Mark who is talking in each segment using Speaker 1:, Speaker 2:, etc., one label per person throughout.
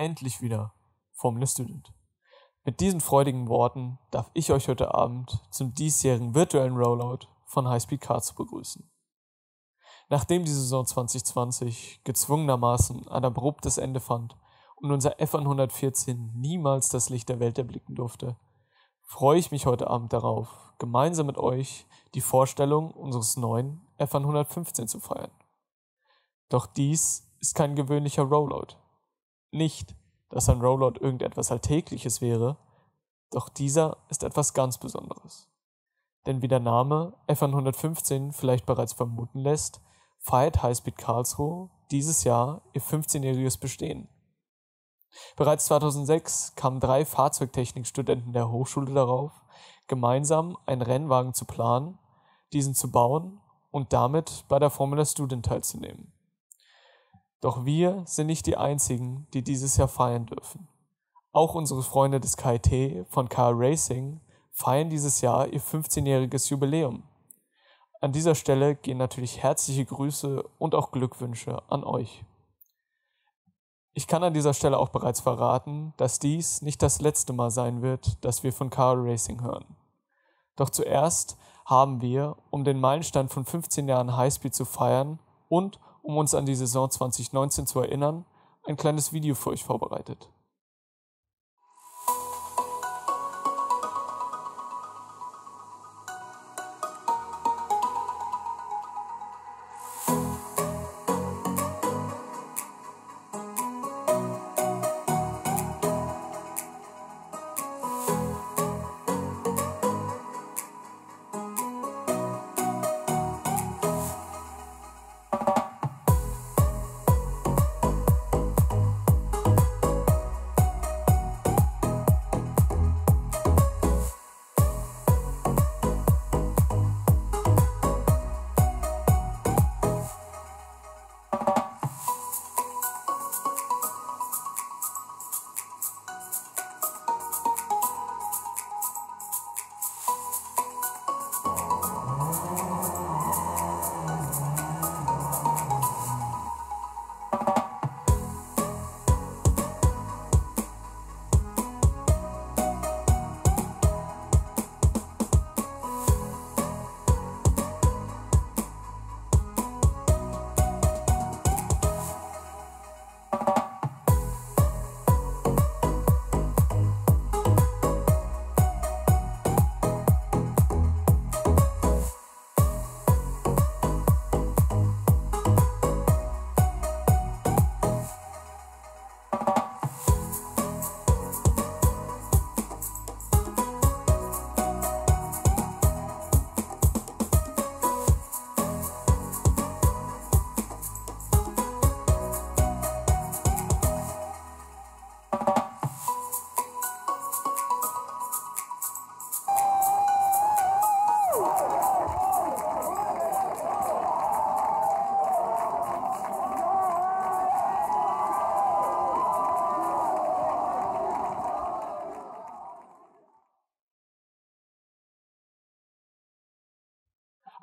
Speaker 1: endlich wieder Formula Student. Mit diesen freudigen Worten darf ich euch heute Abend zum diesjährigen virtuellen Rollout von Highspeed Cards begrüßen. Nachdem die Saison 2020 gezwungenermaßen ein abruptes Ende fand und unser F114 niemals das Licht der Welt erblicken durfte, freue ich mich heute Abend darauf, gemeinsam mit euch die Vorstellung unseres neuen F115 zu feiern. Doch dies ist kein gewöhnlicher Rollout. Nicht, dass ein Rollout irgendetwas Alltägliches wäre, doch dieser ist etwas ganz Besonderes. Denn wie der Name F115 vielleicht bereits vermuten lässt, feiert Highspeed Karlsruhe dieses Jahr ihr 15-jähriges Bestehen. Bereits 2006 kamen drei Fahrzeugtechnikstudenten der Hochschule darauf, gemeinsam einen Rennwagen zu planen, diesen zu bauen und damit bei der Formula Student teilzunehmen. Doch wir sind nicht die einzigen, die dieses Jahr feiern dürfen. Auch unsere Freunde des KIT von Car Racing feiern dieses Jahr ihr 15-jähriges Jubiläum. An dieser Stelle gehen natürlich herzliche Grüße und auch Glückwünsche an euch. Ich kann an dieser Stelle auch bereits verraten, dass dies nicht das letzte Mal sein wird, dass wir von Car Racing hören. Doch zuerst haben wir, um den Meilenstein von 15 Jahren Highspeed zu feiern und um uns an die Saison 2019 zu erinnern, ein kleines Video für euch vorbereitet.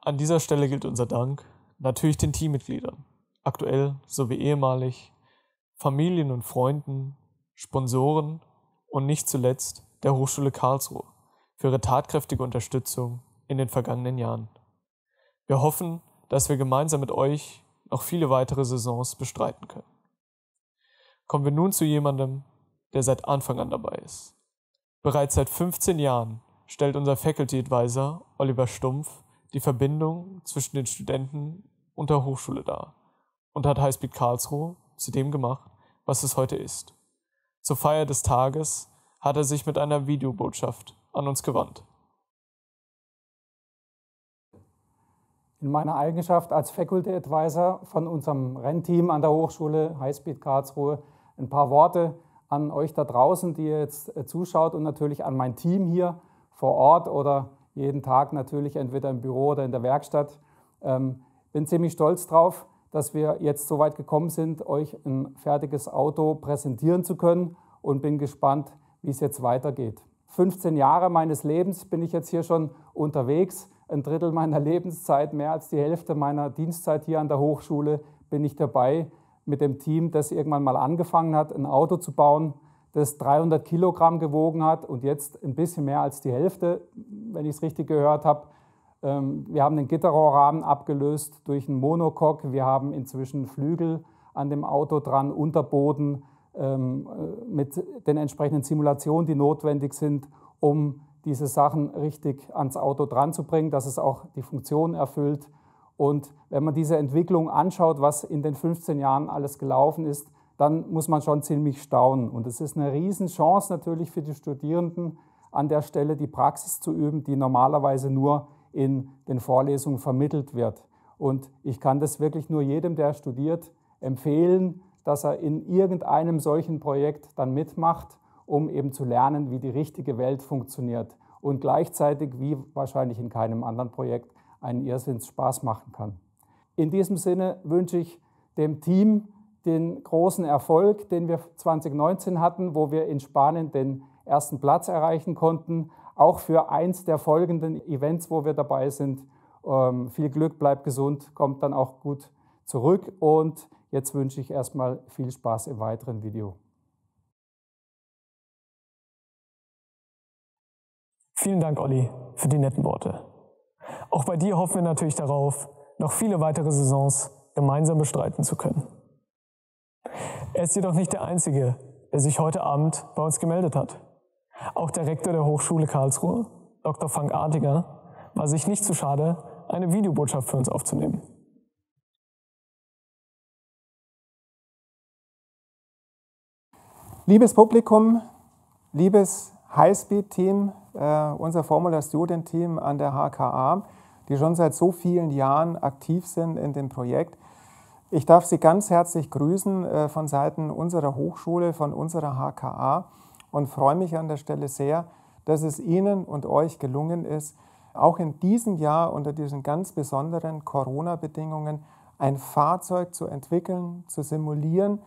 Speaker 1: An dieser Stelle gilt unser Dank natürlich den Teammitgliedern, aktuell sowie ehemalig, Familien und Freunden, Sponsoren und nicht zuletzt der Hochschule Karlsruhe für ihre tatkräftige Unterstützung in den vergangenen Jahren. Wir hoffen, dass wir gemeinsam mit euch noch viele weitere Saisons bestreiten können. Kommen wir nun zu jemandem, der seit Anfang an dabei ist. Bereits seit 15 Jahren stellt unser Faculty Advisor Oliver Stumpf die Verbindung zwischen den Studenten und der Hochschule dar und hat Highspeed Karlsruhe zu dem gemacht, was es heute ist. Zur Feier des Tages hat er sich mit einer Videobotschaft an uns gewandt.
Speaker 2: In meiner Eigenschaft als Faculty Advisor von unserem Rennteam an der Hochschule Highspeed Karlsruhe ein paar Worte an euch da draußen, die ihr jetzt äh, zuschaut und natürlich an mein Team hier vor Ort oder jeden Tag natürlich entweder im Büro oder in der Werkstatt. Ähm, bin ziemlich stolz drauf, dass wir jetzt so weit gekommen sind, euch ein fertiges Auto präsentieren zu können und bin gespannt, wie es jetzt weitergeht. 15 Jahre meines Lebens bin ich jetzt hier schon unterwegs. Ein Drittel meiner Lebenszeit, mehr als die Hälfte meiner Dienstzeit hier an der Hochschule bin ich dabei. mit dem Team, das irgendwann mal angefangen hat, ein Auto zu bauen, das 300 Kilogramm gewogen hat und jetzt ein bisschen mehr als die Hälfte, wenn ich es richtig gehört habe. Ähm, wir haben den Gitterrohrrahmen abgelöst durch einen Monocoque. Wir haben inzwischen Flügel an dem Auto dran, Unterboden ähm, äh, mit den entsprechenden Simulationen, die notwendig sind, um diese Sachen richtig ans Auto dran zu bringen, dass es auch die Funktion erfüllt. Und wenn man diese Entwicklung anschaut, was in den 15 Jahren alles gelaufen ist, dann muss man schon ziemlich staunen. Und es ist eine Riesenchance natürlich für die Studierenden, an der Stelle die Praxis zu üben, die normalerweise nur in den Vorlesungen vermittelt wird. Und ich kann das wirklich nur jedem, der studiert, empfehlen, dass er in irgendeinem solchen Projekt dann mitmacht, um eben zu lernen, wie die richtige Welt funktioniert und gleichzeitig, wie wahrscheinlich in keinem anderen Projekt, einen Irrsinns Spaß machen kann. In diesem Sinne wünsche ich dem Team den großen Erfolg, den wir 2019 hatten, wo wir in Spanien den ersten Platz erreichen konnten, auch für eins der folgenden Events, wo wir dabei sind. Ähm, viel Glück, bleibt gesund, kommt dann auch gut zurück und jetzt wünsche ich erstmal viel Spaß im weiteren Video.
Speaker 1: Vielen Dank, Olli, für die netten Worte. Auch bei dir hoffen wir natürlich darauf, noch viele weitere Saisons gemeinsam bestreiten zu können. Er ist jedoch nicht der Einzige, der sich heute Abend bei uns gemeldet hat. Auch der Rektor der Hochschule Karlsruhe, Dr. Frank Artiger, war sich nicht zu schade, eine Videobotschaft für uns aufzunehmen.
Speaker 3: Liebes Publikum, liebes Highspeed-Team, äh, unser Formula Student-Team an der HKA, die schon seit so vielen Jahren aktiv sind in dem Projekt. Ich darf Sie ganz herzlich grüßen äh, von Seiten unserer Hochschule, von unserer HKA und freue mich an der Stelle sehr, dass es Ihnen und euch gelungen ist, auch in diesem Jahr unter diesen ganz besonderen Corona-Bedingungen ein Fahrzeug zu entwickeln, zu simulieren,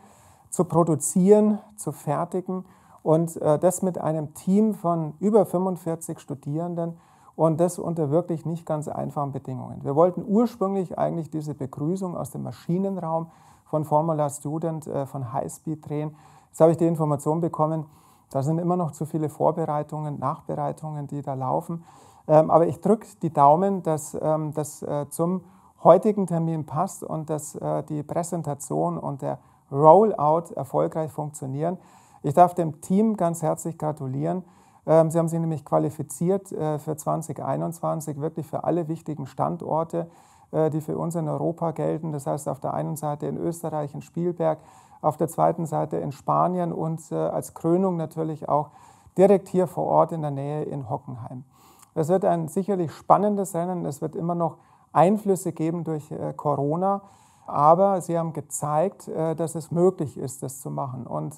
Speaker 3: zu produzieren, zu fertigen und äh, das mit einem Team von über 45 Studierenden und das unter wirklich nicht ganz einfachen Bedingungen. Wir wollten ursprünglich eigentlich diese Begrüßung aus dem Maschinenraum von Formula Student, äh, von Highspeed drehen. Jetzt habe ich die Information bekommen, da sind immer noch zu viele Vorbereitungen, Nachbereitungen, die da laufen. Ähm, aber ich drücke die Daumen, dass ähm, das äh, zum heutigen Termin passt und dass die Präsentation und der Rollout erfolgreich funktionieren. Ich darf dem Team ganz herzlich gratulieren. Ähm, Sie haben sich nämlich qualifiziert äh, für 2021, wirklich für alle wichtigen Standorte, äh, die für uns in Europa gelten. Das heißt, auf der einen Seite in Österreich, in Spielberg, auf der zweiten Seite in Spanien und äh, als Krönung natürlich auch direkt hier vor Ort in der Nähe in Hockenheim. Es wird ein sicherlich spannendes Rennen. Es wird immer noch Einflüsse geben durch Corona, aber Sie haben gezeigt, dass es möglich ist, das zu machen. Und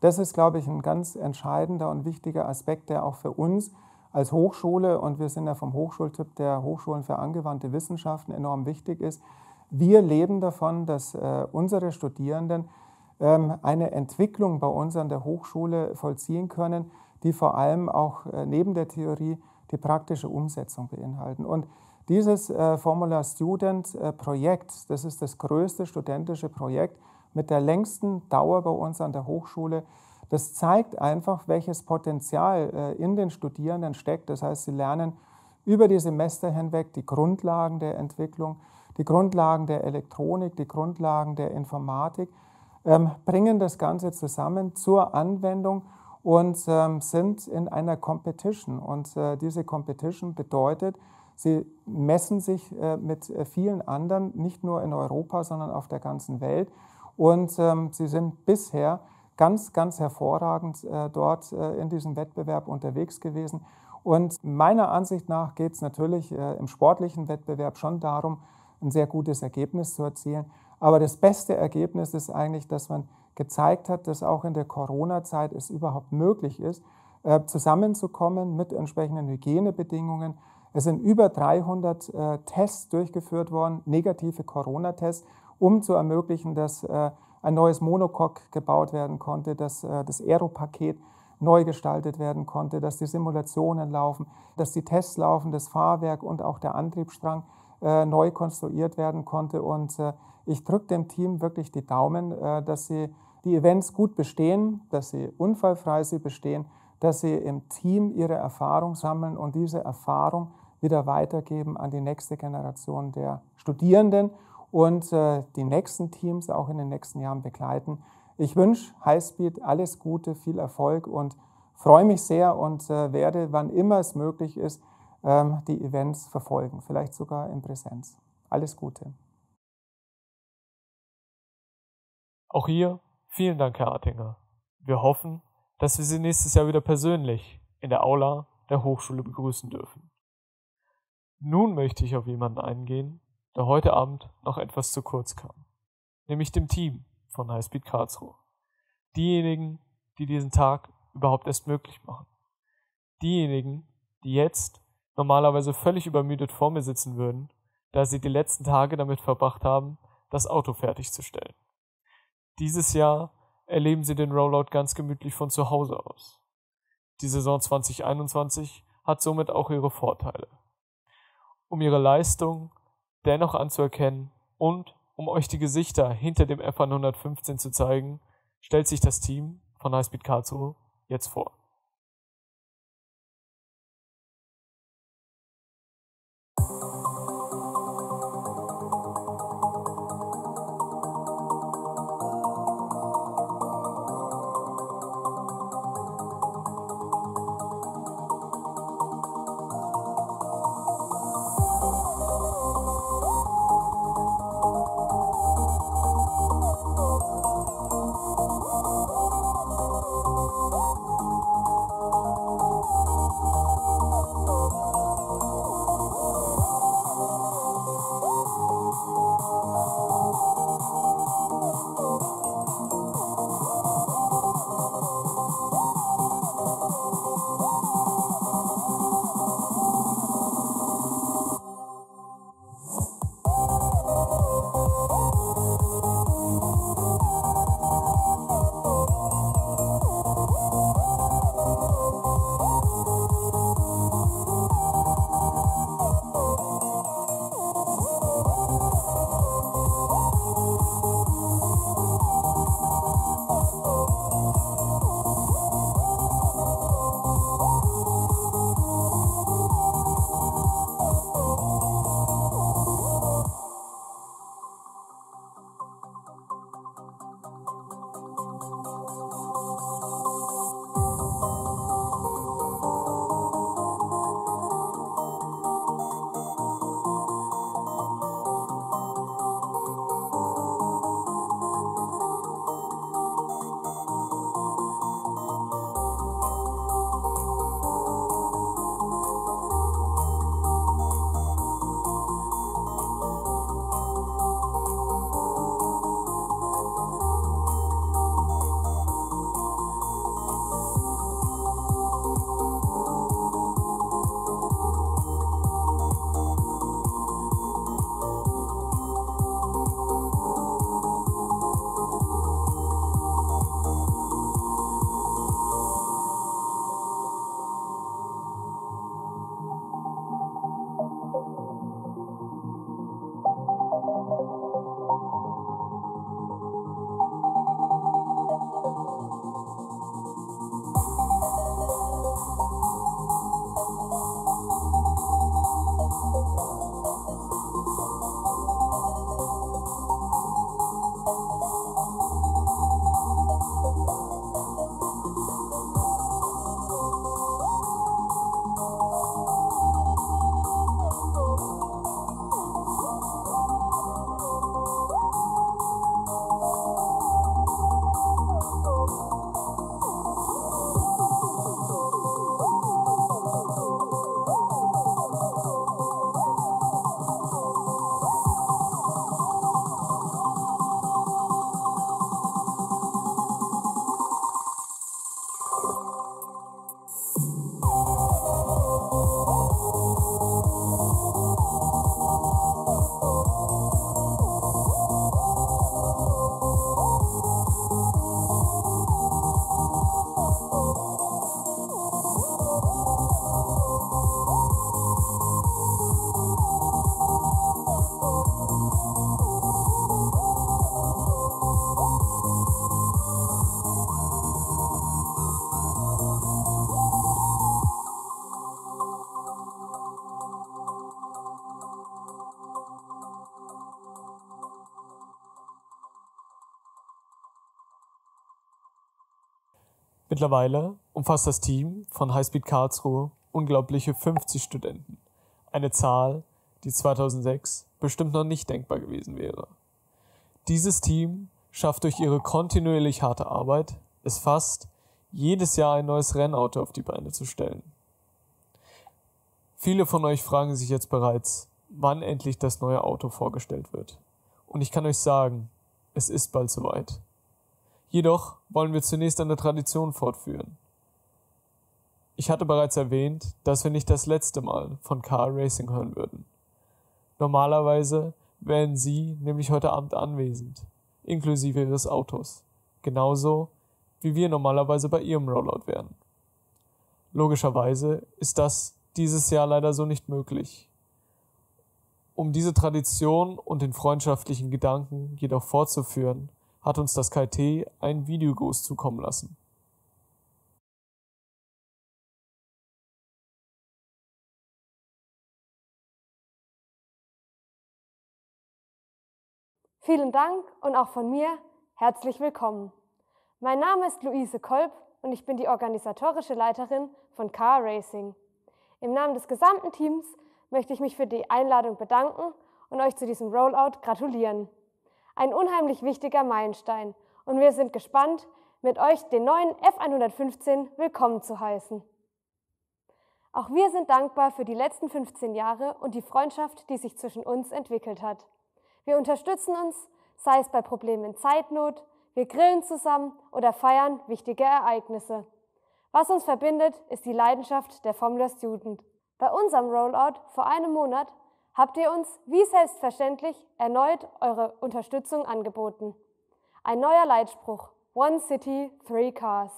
Speaker 3: das ist, glaube ich, ein ganz entscheidender und wichtiger Aspekt, der auch für uns als Hochschule, und wir sind ja vom Hochschultyp der Hochschulen für angewandte Wissenschaften enorm wichtig ist. Wir leben davon, dass äh, unsere Studierenden ähm, eine Entwicklung bei uns an der Hochschule vollziehen können, die vor allem auch äh, neben der Theorie die praktische Umsetzung beinhalten. Und dieses äh, Formula Student Projekt, das ist das größte studentische Projekt, mit der längsten Dauer bei uns an der Hochschule. Das zeigt einfach, welches Potenzial äh, in den Studierenden steckt. Das heißt, sie lernen über die Semester hinweg die Grundlagen der Entwicklung, die Grundlagen der Elektronik, die Grundlagen der Informatik, ähm, bringen das Ganze zusammen zur Anwendung und ähm, sind in einer Competition. Und äh, diese Competition bedeutet, sie messen sich äh, mit vielen anderen, nicht nur in Europa, sondern auf der ganzen Welt. Und ähm, sie sind bisher ganz, ganz hervorragend äh, dort äh, in diesem Wettbewerb unterwegs gewesen. Und meiner Ansicht nach geht es natürlich äh, im sportlichen Wettbewerb schon darum, ein sehr gutes Ergebnis zu erzielen. Aber das beste Ergebnis ist eigentlich, dass man gezeigt hat, dass auch in der Corona-Zeit es überhaupt möglich ist, äh, zusammenzukommen mit entsprechenden Hygienebedingungen. Es sind über 300 äh, Tests durchgeführt worden, negative Corona-Tests um zu ermöglichen, dass äh, ein neues Monocoque gebaut werden konnte, dass äh, das Aeropaket neu gestaltet werden konnte, dass die Simulationen laufen, dass die Tests laufen, das Fahrwerk und auch der Antriebsstrang äh, neu konstruiert werden konnte. Und ich drücke dem Team wirklich die Daumen, dass sie die Events gut bestehen, dass sie unfallfrei sie bestehen, dass sie im Team ihre Erfahrung sammeln und diese Erfahrung wieder weitergeben an die nächste Generation der Studierenden und äh, die nächsten Teams auch in den nächsten Jahren begleiten. Ich wünsche Highspeed alles Gute, viel Erfolg und freue mich sehr und äh, werde, wann immer es möglich ist, ähm, die Events verfolgen, vielleicht sogar in Präsenz. Alles Gute.
Speaker 1: Auch hier vielen Dank, Herr Attinger. Wir hoffen, dass wir Sie nächstes Jahr wieder persönlich in der Aula der Hochschule begrüßen dürfen. Nun möchte ich auf jemanden eingehen, der heute Abend noch etwas zu kurz kam, nämlich dem Team von Highspeed Karlsruhe. Diejenigen, die diesen Tag überhaupt erst möglich machen. Diejenigen, die jetzt normalerweise völlig übermüdet vor mir sitzen würden, da sie die letzten Tage damit verbracht haben, das Auto fertigzustellen. Dieses Jahr erleben sie den Rollout ganz gemütlich von zu Hause aus. Die Saison 2021 hat somit auch ihre Vorteile. Um ihre Leistung dennoch anzuerkennen und um euch die Gesichter hinter dem F115 zu zeigen, stellt sich das Team von Highspeed Karlsruhe jetzt vor. Mittlerweile umfasst das Team von Highspeed Karlsruhe unglaubliche 50 Studenten. Eine Zahl, die 2006 bestimmt noch nicht denkbar gewesen wäre. Dieses Team schafft durch ihre kontinuierlich harte Arbeit es fast, jedes Jahr ein neues Rennauto auf die Beine zu stellen. Viele von euch fragen sich jetzt bereits, wann endlich das neue Auto vorgestellt wird. Und ich kann euch sagen, es ist bald soweit. Jedoch wollen wir zunächst eine Tradition fortführen. Ich hatte bereits erwähnt, dass wir nicht das letzte Mal von Car Racing hören würden. Normalerweise wären Sie nämlich heute Abend anwesend, inklusive Ihres Autos, genauso wie wir normalerweise bei Ihrem Rollout wären. Logischerweise ist das dieses Jahr leider so nicht möglich. Um diese Tradition und den freundschaftlichen Gedanken jedoch fortzuführen, hat uns das KT einen Videogruß zukommen lassen.
Speaker 4: Vielen Dank und auch von mir herzlich willkommen. Mein Name ist Luise Kolb und ich bin die organisatorische Leiterin von Car Racing. Im Namen des gesamten Teams möchte ich mich für die Einladung bedanken und euch zu diesem Rollout gratulieren. Ein unheimlich wichtiger Meilenstein und wir sind gespannt, mit euch den neuen F115 willkommen zu heißen. Auch wir sind dankbar für die letzten 15 Jahre und die Freundschaft, die sich zwischen uns entwickelt hat. Wir unterstützen uns, sei es bei Problemen in Zeitnot, wir grillen zusammen oder feiern wichtige Ereignisse. Was uns verbindet, ist die Leidenschaft der Formula Student. Bei unserem Rollout vor einem Monat habt ihr uns, wie selbstverständlich, erneut eure Unterstützung angeboten. Ein neuer Leitspruch, One City, Three Cars.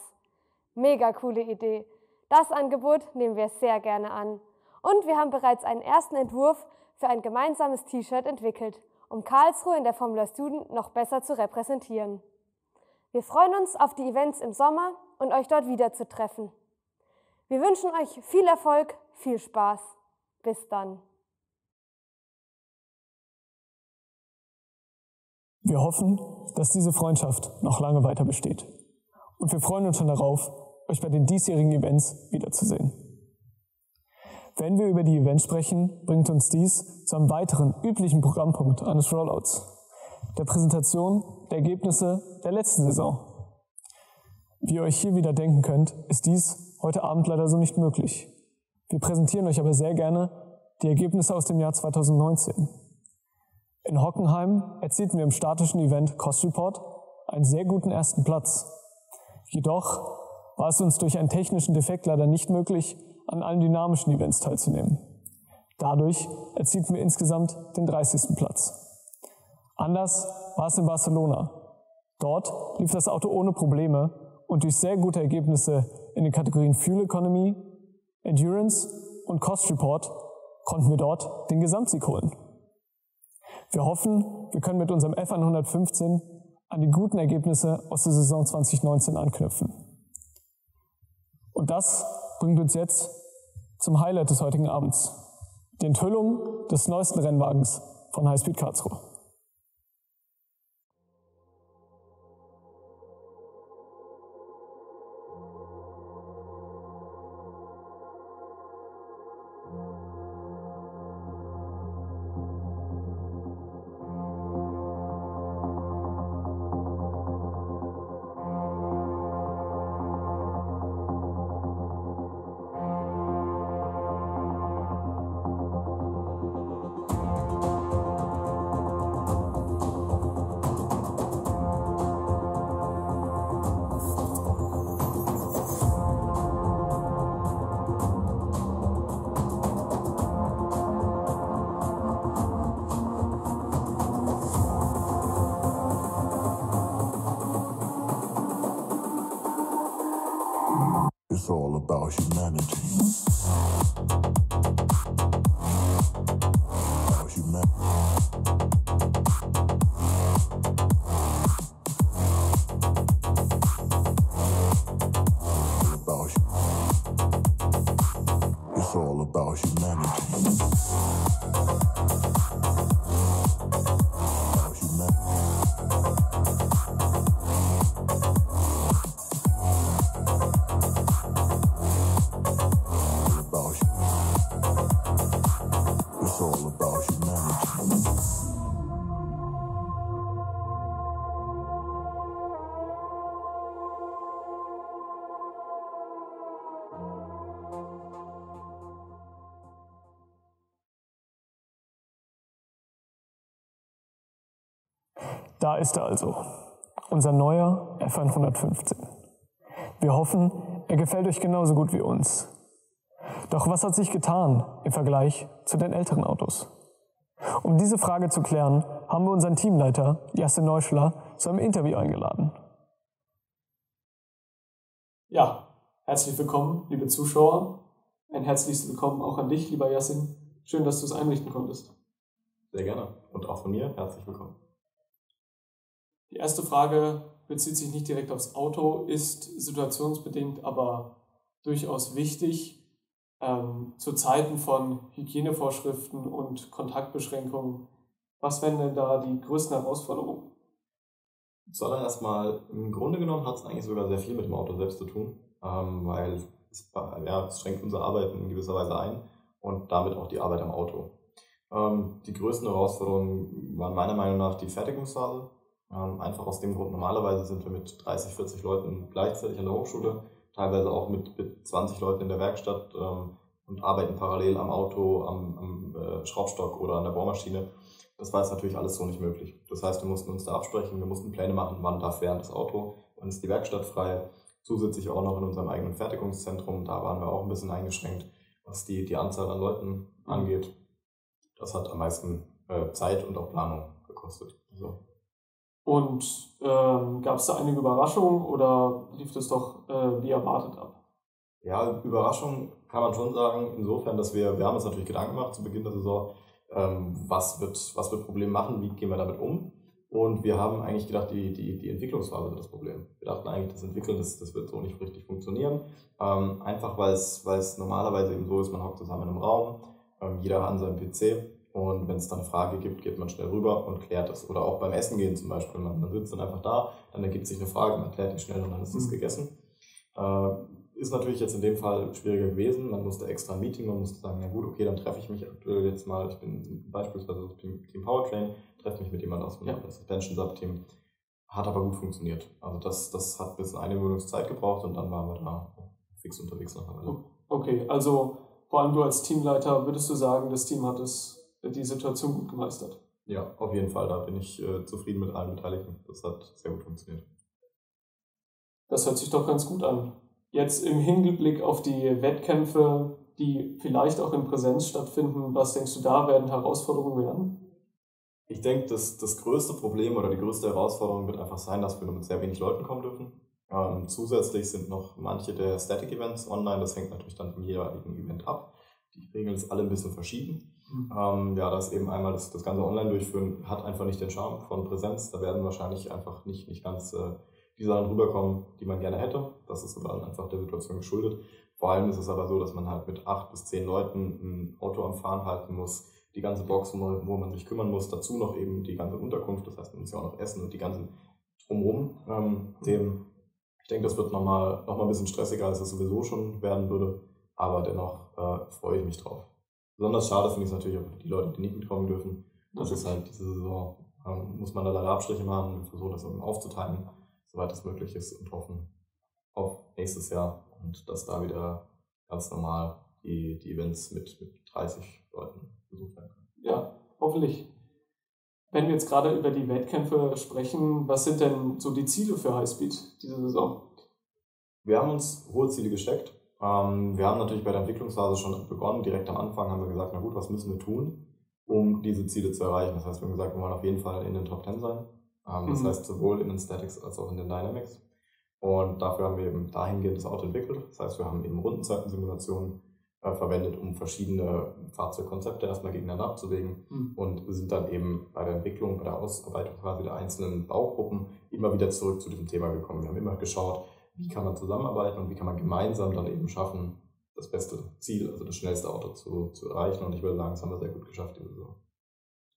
Speaker 4: Mega coole Idee. Das Angebot nehmen wir sehr gerne an. Und wir haben bereits einen ersten Entwurf für ein gemeinsames T-Shirt entwickelt, um Karlsruhe in der Formula Student noch besser zu repräsentieren. Wir freuen uns auf die Events im Sommer und euch dort wieder zu treffen. Wir wünschen euch viel Erfolg, viel Spaß. Bis dann.
Speaker 1: Wir hoffen, dass diese Freundschaft noch lange weiter besteht. Und wir freuen uns schon darauf, euch bei den diesjährigen Events wiederzusehen. Wenn wir über die Events sprechen, bringt uns dies zu einem weiteren üblichen Programmpunkt eines Rollouts, der Präsentation der Ergebnisse der letzten Saison. Wie ihr euch hier wieder denken könnt, ist dies heute Abend leider so nicht möglich. Wir präsentieren euch aber sehr gerne die Ergebnisse aus dem Jahr 2019. In Hockenheim erzielten wir im statischen Event Cost Report einen sehr guten ersten Platz. Jedoch war es uns durch einen technischen Defekt leider nicht möglich, an allen dynamischen Events teilzunehmen. Dadurch erzielten wir insgesamt den 30. Platz. Anders war es in Barcelona. Dort lief das Auto ohne Probleme und durch sehr gute Ergebnisse in den Kategorien Fuel Economy, Endurance und Cost Report konnten wir dort den Gesamtsieg holen. Wir hoffen, wir können mit unserem F115 an die guten Ergebnisse aus der Saison 2019 anknüpfen. Und das bringt uns jetzt zum Highlight des heutigen Abends, die Enthüllung des neuesten Rennwagens von Highspeed Karlsruhe. Da ist er also, unser neuer F115. Wir hoffen, er gefällt euch genauso gut wie uns. Doch was hat sich getan im Vergleich zu den älteren Autos? Um diese Frage zu klären, haben wir unseren Teamleiter Jasse Neuschler zu einem Interview eingeladen. Ja, herzlich willkommen, liebe Zuschauer. Ein herzliches Willkommen auch an dich, lieber Yassin. Schön, dass du es einrichten konntest.
Speaker 5: Sehr gerne. Und auch von mir herzlich willkommen.
Speaker 1: Die erste Frage bezieht sich nicht direkt aufs Auto, ist situationsbedingt aber durchaus wichtig. Ähm, zu Zeiten von Hygienevorschriften und Kontaktbeschränkungen, was wären denn da die größten Herausforderungen?
Speaker 5: Zuallererst mal, im Grunde genommen hat es eigentlich sogar sehr viel mit dem Auto selbst zu tun, ähm, weil es, ja, es schränkt unsere Arbeit in gewisser Weise ein und damit auch die Arbeit am Auto. Ähm, die größten Herausforderungen waren meiner Meinung nach die Fertigungsphase. Ähm, einfach aus dem Grund, normalerweise sind wir mit 30, 40 Leuten gleichzeitig an der Hochschule, teilweise auch mit, mit 20 Leuten in der Werkstatt ähm, und arbeiten parallel am Auto, am, am äh, Schraubstock oder an der Bohrmaschine. Das war jetzt natürlich alles so nicht möglich. Das heißt, wir mussten uns da absprechen, wir mussten Pläne machen, wann darf während das Auto, wann ist die Werkstatt frei. Zusätzlich auch noch in unserem eigenen Fertigungszentrum, da waren wir auch ein bisschen eingeschränkt, was die, die Anzahl an Leuten angeht. Das hat am meisten äh, Zeit und auch Planung gekostet. Also,
Speaker 1: Und ähm, gab es da einige Überraschungen oder lief das doch äh, wie erwartet ab?
Speaker 5: Ja, Überraschung kann man schon sagen, insofern, dass wir, wir haben uns natürlich Gedanken gemacht zu Beginn der Saison, ähm, was wird, was wird Problem machen, wie gehen wir damit um? Und wir haben eigentlich gedacht, die, die, die Entwicklungsphase wird das Problem. Wir dachten eigentlich, das Entwickeln, das, das wird so nicht richtig funktionieren. Ähm, einfach weil es, normalerweise eben so ist, man hockt zusammen im Raum, ähm, jeder an seinem PC und wenn es dann eine Frage gibt, geht man schnell rüber und klärt es. Oder auch beim Essen gehen zum Beispiel. Man, man sitzt dann einfach da, dann ergibt sich eine Frage, man klärt die schnell und dann ist es
Speaker 1: Mhm.
Speaker 5: gegessen. Äh, ist natürlich jetzt in dem Fall schwieriger gewesen. Man musste extra ein Meeting, man musste sagen, na gut, okay, dann treffe ich mich aktuell jetzt mal, ich bin beispielsweise Team, Team Powertrain, treffe mich mit jemand aus dem
Speaker 1: Ja.
Speaker 5: Suspension Subteam. Hat aber gut funktioniert. Also das, das hat ein bisschen Eingewöhnungszeit gebraucht und dann waren wir da fix unterwegs nach einer Weile.
Speaker 1: Okay, also vor allem du als Teamleiter, würdest du sagen, das Team hat es die Situation gut gemeistert?
Speaker 5: Ja, auf jeden Fall, da bin ich äh, zufrieden mit allen Beteiligten. Das hat sehr gut funktioniert.
Speaker 1: Das hört sich doch ganz gut an. Jetzt im Hinblick auf die Wettkämpfe, die vielleicht auch in Präsenz stattfinden, was denkst du, da werden Herausforderungen werden?
Speaker 5: Ich denke, das, das größte Problem oder die größte Herausforderung wird einfach sein, dass wir nur mit sehr wenig Leuten kommen dürfen. Ähm, zusätzlich sind noch manche der Static Events online. Das hängt natürlich dann vom jeweiligen Event ab. Die Regeln ist alle ein bisschen verschieden.
Speaker 1: Mhm.
Speaker 5: Ähm, ja, das eben einmal das, das ganze Online durchführen hat einfach nicht den Charme von Präsenz. Da werden wahrscheinlich einfach nicht, nicht ganz äh, die Sachen rüberkommen, die man gerne hätte. Das ist aber dann einfach der Situation geschuldet. Vor allem ist es aber so, dass man halt mit acht bis zehn Leuten ein Auto am Fahren halten muss, die ganze Box, wo man sich kümmern muss, dazu noch eben die ganze Unterkunft, das heißt, man muss ja auch noch essen und die ganzen drumherum. Ähm, dem, ich denke, das wird nochmal noch mal ein bisschen stressiger, als es sowieso schon werden würde, aber dennoch äh, freue ich mich drauf. Besonders schade finde ich es natürlich auch für die Leute, die nicht mitkommen dürfen. Das ist halt diese Saison, ähm, muss man da leider Abstriche machen und versuchen, das eben aufzuteilen, soweit es möglich ist und hoffen auf nächstes Jahr und dass da wieder ganz normal die, die Events mit, mit 30 Leuten besucht werden können.
Speaker 1: Ja, hoffentlich. Wenn wir jetzt gerade über die Wettkämpfe sprechen, was sind denn so die Ziele für Highspeed diese Saison?
Speaker 5: Wir haben uns hohe Ziele gesteckt. Ähm, wir haben natürlich bei der Entwicklungsphase schon begonnen. Direkt am Anfang haben wir gesagt, na gut, was müssen wir tun, um diese Ziele zu erreichen? Das heißt, wir haben gesagt, wir wollen auf jeden Fall in den Top 10 sein. Ähm, das
Speaker 1: Mhm.
Speaker 5: heißt, sowohl in den Statics als auch in den Dynamics. Und dafür haben wir eben dahingehend das Auto entwickelt. Das heißt, wir haben eben Rundenzeitensimulationen äh, verwendet, um verschiedene Fahrzeugkonzepte erstmal gegeneinander abzuwägen
Speaker 1: Mhm.
Speaker 5: und sind dann eben bei der Entwicklung, bei der Ausarbeitung quasi der einzelnen Baugruppen immer wieder zurück zu diesem Thema gekommen. Wir haben immer geschaut, wie kann man zusammenarbeiten und wie kann man gemeinsam dann eben schaffen, das beste Ziel, also das schnellste Auto zu, zu erreichen. Und ich würde sagen, das haben wir sehr gut geschafft diese Saison.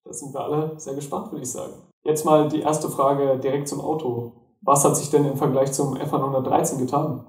Speaker 1: Da sind wir alle sehr gespannt, würde ich sagen. Jetzt mal die erste Frage direkt zum Auto. Was hat sich denn im Vergleich zum F113 getan?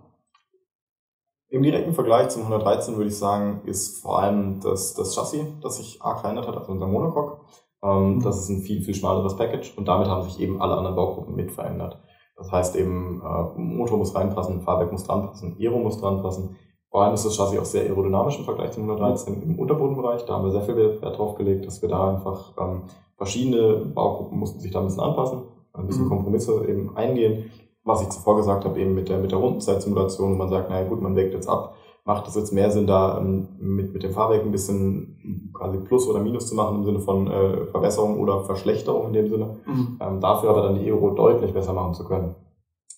Speaker 5: Im direkten Vergleich zum 113 würde ich sagen, ist vor allem das, das Chassis, das sich arg verändert hat, also unser Monocoque. Ähm, das ist ein viel, viel schmaleres Package und damit haben sich eben alle anderen Baugruppen mit verändert. Das heißt eben, äh, Motor muss reinpassen, Fahrwerk muss dranpassen, Aero muss dranpassen. Vor allem ist das Chassis auch sehr aerodynamisch im Vergleich zum 113 im Unterbodenbereich. Da haben wir sehr viel Wert drauf gelegt, dass wir da einfach ähm, verschiedene Baugruppen mussten sich da ein bisschen anpassen, ein bisschen mhm. Kompromisse eben eingehen was ich zuvor gesagt habe, eben mit der, mit der Rundenzeitsimulation, wo man sagt, naja gut, man wägt jetzt ab, macht es jetzt mehr Sinn, da ähm, mit, mit dem Fahrwerk ein bisschen quasi Plus oder Minus zu machen im Sinne von äh, Verbesserung oder Verschlechterung in dem Sinne. Mhm. Ähm, dafür aber dann die Euro deutlich besser machen zu können.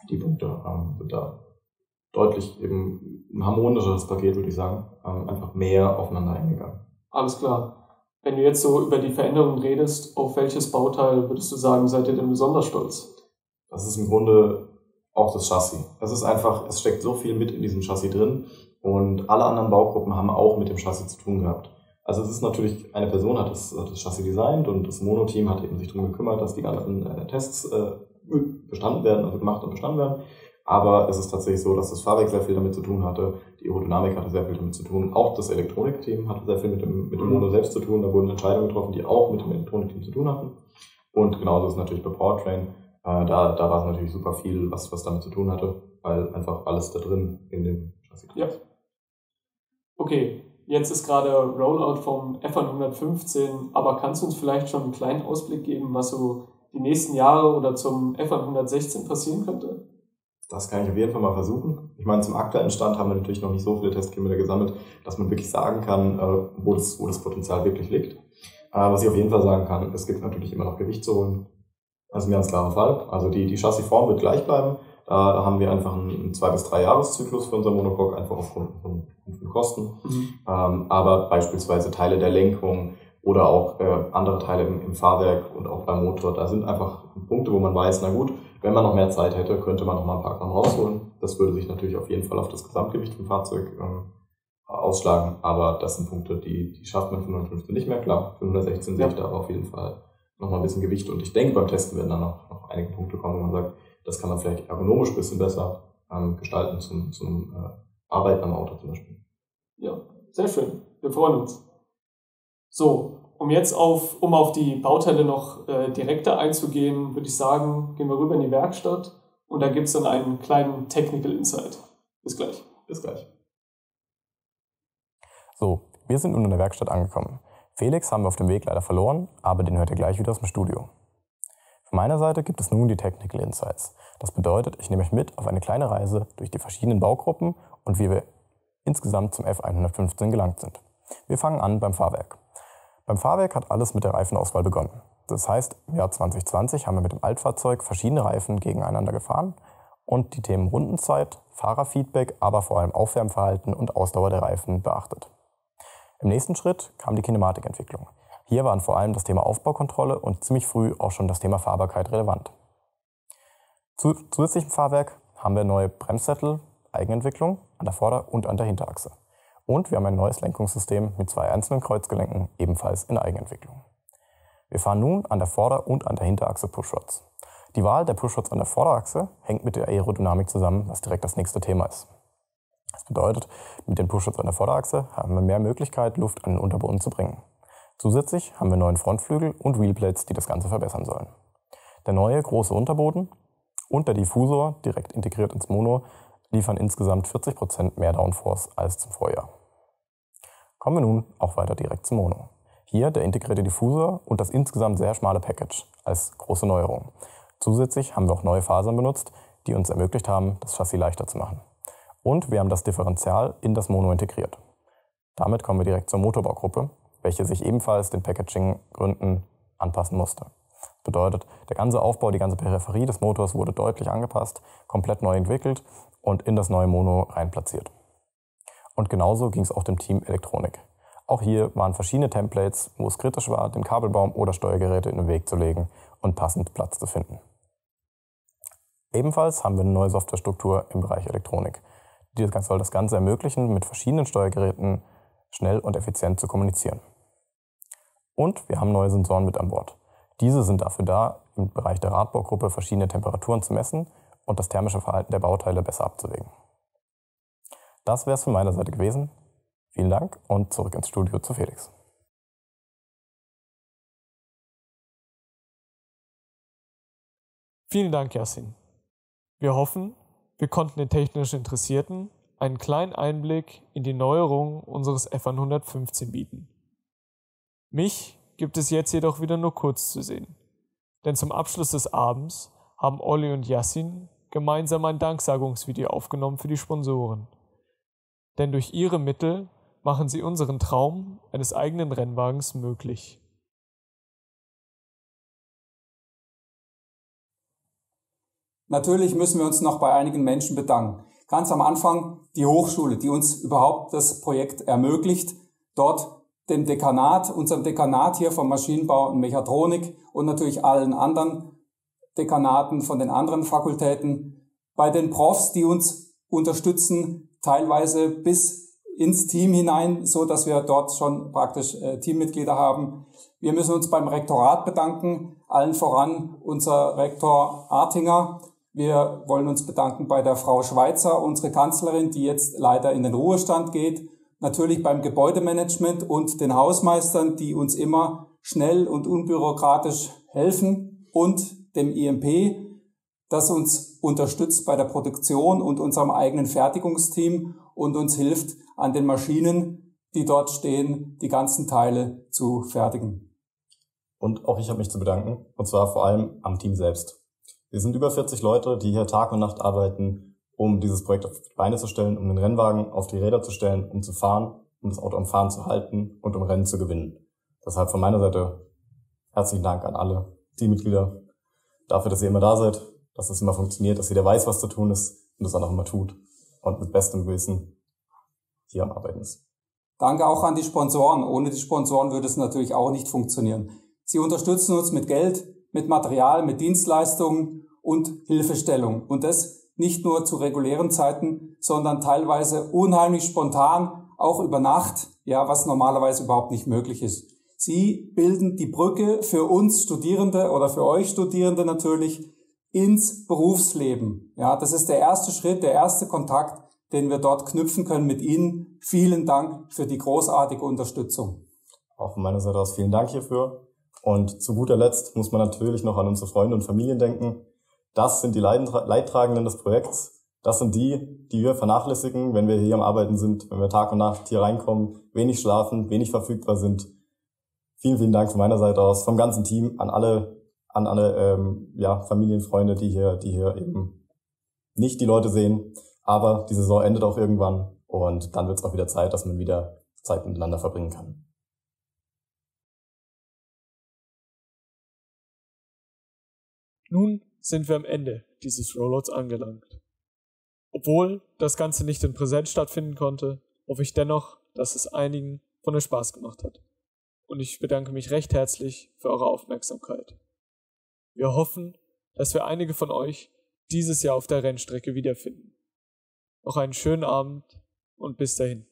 Speaker 5: Die Punkte ähm, sind da deutlich eben ein harmonischeres Paket, würde ich sagen. Ähm, einfach mehr aufeinander eingegangen.
Speaker 1: Alles klar. Wenn du jetzt so über die Veränderungen redest, auf welches Bauteil würdest du sagen, seid ihr denn besonders stolz?
Speaker 5: Das ist im Grunde auch das Chassis. Es ist einfach, es steckt so viel mit in diesem Chassis drin und alle anderen Baugruppen haben auch mit dem Chassis zu tun gehabt. Also es ist natürlich, eine Person hat das, hat das Chassis designt und das Mono-Team hat eben sich darum gekümmert, dass die ganzen äh, Tests äh, bestanden werden, also gemacht und bestanden werden. Aber es ist tatsächlich so, dass das Fahrwerk sehr viel damit zu tun hatte, die Aerodynamik hatte sehr viel damit zu tun, auch das Elektronikteam hatte sehr viel mit dem, mit dem Mono selbst zu tun. Da wurden Entscheidungen getroffen, die auch mit dem Elektronikteam zu tun hatten. Und genauso ist es natürlich bei Powertrain. Äh, da, da war es natürlich super viel, was, was damit zu tun hatte, weil einfach alles da drin in dem Chassis
Speaker 1: Ja. Okay, jetzt ist gerade Rollout vom F115, aber kannst du uns vielleicht schon einen kleinen Ausblick geben, was so die nächsten Jahre oder zum F116 passieren könnte?
Speaker 5: Das kann ich auf jeden Fall mal versuchen. Ich meine, zum aktuellen Stand haben wir natürlich noch nicht so viele Testkilometer gesammelt, dass man wirklich sagen kann, äh, wo das, wo das Potenzial wirklich liegt. Äh, was ich auf jeden Fall sagen kann, es gibt natürlich immer noch Gewicht zu holen. Das ist ein ganz klarer Fall. Also die, die Chassisform wird gleich bleiben. Da haben wir einfach einen zwei bis drei Jahreszyklus für unser Monocoque, einfach aufgrund von, von Kosten. Mhm. Ähm, aber beispielsweise Teile der Lenkung oder auch äh, andere Teile im, im, Fahrwerk und auch beim Motor, da sind einfach Punkte, wo man weiß, na gut, wenn man noch mehr Zeit hätte, könnte man noch mal ein paar Gramm rausholen. Das würde sich natürlich auf jeden Fall auf das Gesamtgewicht vom Fahrzeug ähm, ausschlagen, aber das sind Punkte, die, die schafft man für 115 nicht mehr, klar. Für 116 ja. sehe ich da aber auf jeden Fall nochmal ein bisschen Gewicht. Und ich denke, beim Testen werden dann noch, noch einige Punkte kommen, wo man sagt, das kann man vielleicht ergonomisch ein bisschen besser ähm, gestalten zum, zum äh, Arbeiten am Auto zum Beispiel.
Speaker 1: Ja, sehr schön. Wir freuen uns. So, um jetzt auf, um auf die Bauteile noch äh, direkter einzugehen, würde ich sagen, gehen wir rüber in die Werkstatt und da gibt es dann einen kleinen Technical Insight. Bis gleich.
Speaker 5: Bis gleich.
Speaker 6: So, wir sind nun in der Werkstatt angekommen. Felix haben wir auf dem Weg leider verloren, aber den hört ihr gleich wieder aus dem Studio. Meiner Seite gibt es nun die Technical Insights. Das bedeutet, ich nehme euch mit auf eine kleine Reise durch die verschiedenen Baugruppen und wie wir insgesamt zum F115 gelangt sind. Wir fangen an beim Fahrwerk. Beim Fahrwerk hat alles mit der Reifenauswahl begonnen. Das heißt, im Jahr 2020 haben wir mit dem Altfahrzeug verschiedene Reifen gegeneinander gefahren und die Themen Rundenzeit, Fahrerfeedback, aber vor allem Aufwärmverhalten und Ausdauer der Reifen beachtet. Im nächsten Schritt kam die Kinematikentwicklung. Hier waren vor allem das Thema Aufbaukontrolle und ziemlich früh auch schon das Thema Fahrbarkeit relevant. Zu zusätzlich im Fahrwerk haben wir neue Bremssättel, Eigenentwicklung an der Vorder- und an der Hinterachse. Und wir haben ein neues Lenkungssystem mit zwei einzelnen Kreuzgelenken, ebenfalls in Eigenentwicklung. Wir fahren nun an der Vorder- und an der Hinterachse Pushrods. Die Wahl der Pushrods an der Vorderachse hängt mit der Aerodynamik zusammen, was direkt das nächste Thema ist. Das bedeutet, mit den Pushouts an der Vorderachse haben wir mehr Möglichkeit, Luft an den Unterboden zu bringen. Zusätzlich haben wir neuen Frontflügel und Wheelplates, die das Ganze verbessern sollen. Der neue große Unterboden und der Diffusor, direkt integriert ins Mono, liefern insgesamt 40% mehr Downforce als zum Vorjahr. Kommen wir nun auch weiter direkt zum Mono. Hier der integrierte Diffusor und das insgesamt sehr schmale Package als große Neuerung. Zusätzlich haben wir auch neue Fasern benutzt, die uns ermöglicht haben, das Chassis leichter zu machen. Und wir haben das Differential in das Mono integriert. Damit kommen wir direkt zur Motorbaugruppe, welche sich ebenfalls den Packaging-Gründen anpassen musste. Das bedeutet, der ganze Aufbau, die ganze Peripherie des Motors wurde deutlich angepasst, komplett neu entwickelt und in das neue Mono rein platziert. Und genauso ging es auch dem Team Elektronik. Auch hier waren verschiedene Templates, wo es kritisch war, den Kabelbaum oder Steuergeräte in den Weg zu legen und passend Platz zu finden. Ebenfalls haben wir eine neue Softwarestruktur im Bereich Elektronik, die soll das Ganze ermöglichen, mit verschiedenen Steuergeräten schnell und effizient zu kommunizieren. Und wir haben neue Sensoren mit an Bord. Diese sind dafür da, im Bereich der Radbaugruppe verschiedene Temperaturen zu messen und das thermische Verhalten der Bauteile besser abzuwägen. Das wäre es von meiner Seite gewesen. Vielen Dank und zurück ins Studio zu Felix.
Speaker 1: Vielen Dank, Yassin. Wir hoffen, wir konnten den technisch Interessierten einen kleinen Einblick in die Neuerungen unseres F115 bieten. Mich gibt es jetzt jedoch wieder nur kurz zu sehen. Denn zum Abschluss des Abends haben Olli und Yassin gemeinsam ein Danksagungsvideo aufgenommen für die Sponsoren. Denn durch ihre Mittel machen sie unseren Traum eines eigenen Rennwagens möglich.
Speaker 2: Natürlich müssen wir uns noch bei einigen Menschen bedanken. Ganz am Anfang die Hochschule, die uns überhaupt das Projekt ermöglicht. Dort dem Dekanat, unserem Dekanat hier vom Maschinenbau und Mechatronik und natürlich allen anderen Dekanaten von den anderen Fakultäten. Bei den Profs, die uns unterstützen, teilweise bis ins Team hinein, so dass wir dort schon praktisch äh, Teammitglieder haben. Wir müssen uns beim Rektorat bedanken, allen voran unser Rektor Artinger, wir wollen uns bedanken bei der Frau Schweizer, unsere Kanzlerin, die jetzt leider in den Ruhestand geht. Natürlich beim Gebäudemanagement und den Hausmeistern, die uns immer schnell und unbürokratisch helfen. Und dem IMP, das uns unterstützt bei der Produktion und unserem eigenen Fertigungsteam und uns hilft, an den Maschinen, die dort stehen, die ganzen Teile zu fertigen.
Speaker 5: Und auch ich habe mich zu bedanken, und zwar vor allem am Team selbst. Wir sind über 40 Leute, die hier Tag und Nacht arbeiten, um dieses Projekt auf die Beine zu stellen, um den Rennwagen auf die Räder zu stellen, um zu fahren, um das Auto am Fahren zu halten und um Rennen zu gewinnen. Deshalb von meiner Seite herzlichen Dank an alle Teammitglieder dafür, dass ihr immer da seid, dass es immer funktioniert, dass jeder weiß, was zu tun ist und das auch immer tut und mit bestem Gewissen hier am Arbeiten ist.
Speaker 2: Danke auch an die Sponsoren. Ohne die Sponsoren würde es natürlich auch nicht funktionieren. Sie unterstützen uns mit Geld, mit Material, mit Dienstleistungen und Hilfestellung. Und das nicht nur zu regulären Zeiten, sondern teilweise unheimlich spontan, auch über Nacht, ja, was normalerweise überhaupt nicht möglich ist. Sie bilden die Brücke für uns Studierende oder für euch Studierende natürlich ins Berufsleben. Ja, das ist der erste Schritt, der erste Kontakt, den wir dort knüpfen können mit Ihnen. Vielen Dank für die großartige Unterstützung.
Speaker 5: Auch von meiner Seite aus vielen Dank hierfür. Und zu guter Letzt muss man natürlich noch an unsere Freunde und Familien denken, das sind die Leidtragenden des Projekts. Das sind die, die wir vernachlässigen, wenn wir hier am Arbeiten sind, wenn wir Tag und Nacht hier reinkommen, wenig schlafen, wenig verfügbar sind. Vielen, vielen Dank von meiner Seite aus, vom ganzen Team, an alle, an alle ähm, ja, Familienfreunde, die hier, die hier eben nicht die Leute sehen. Aber die Saison endet auch irgendwann und dann wird es auch wieder Zeit, dass man wieder Zeit miteinander verbringen kann.
Speaker 1: Nun sind wir am Ende dieses Rollouts angelangt. Obwohl das Ganze nicht in Präsenz stattfinden konnte, hoffe ich dennoch, dass es einigen von euch Spaß gemacht hat. Und ich bedanke mich recht herzlich für eure Aufmerksamkeit. Wir hoffen, dass wir einige von euch dieses Jahr auf der Rennstrecke wiederfinden. Noch einen schönen Abend und bis dahin.